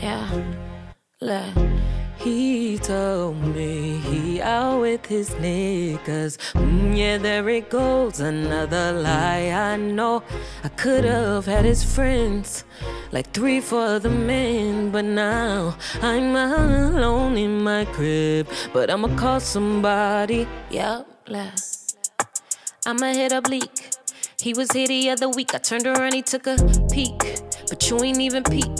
Yeah. He told me he out with his niggas. Mm, yeah, there it goes, another lie. I know I could have had his friends, like three for the men, but now I'm alone in my crib. But I'ma call somebody. Yep, I'ma hit up Leak. He was here the other week. I turned around, he took a peek. But you ain't even peep.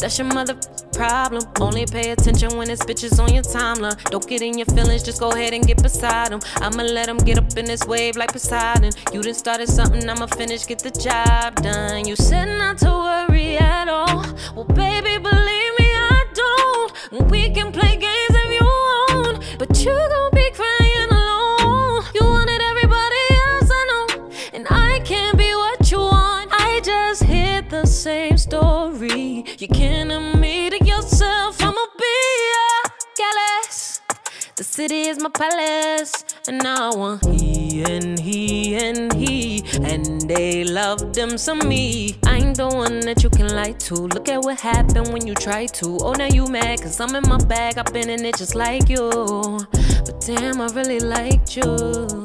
That's your mother problem. Only pay attention when it's bitches on your timeline. Don't get in your feelings, just go ahead and get beside them. I'ma let them get up in this wave like Poseidon. You done started something, I'ma finish, get the job done. You said not to worry at all. Well, baby, believe me, I don't. We can play games if you want, but you gon' story. You can't admit it yourself. I'ma be a gyalis. The city is my palace, and I want he and he and he, and they love them some me. I ain't the one that you can lie to. Look at what happened when you try to. Oh, now you mad, cause I'm in my bag. I've been in it just like you. But damn, I really liked you.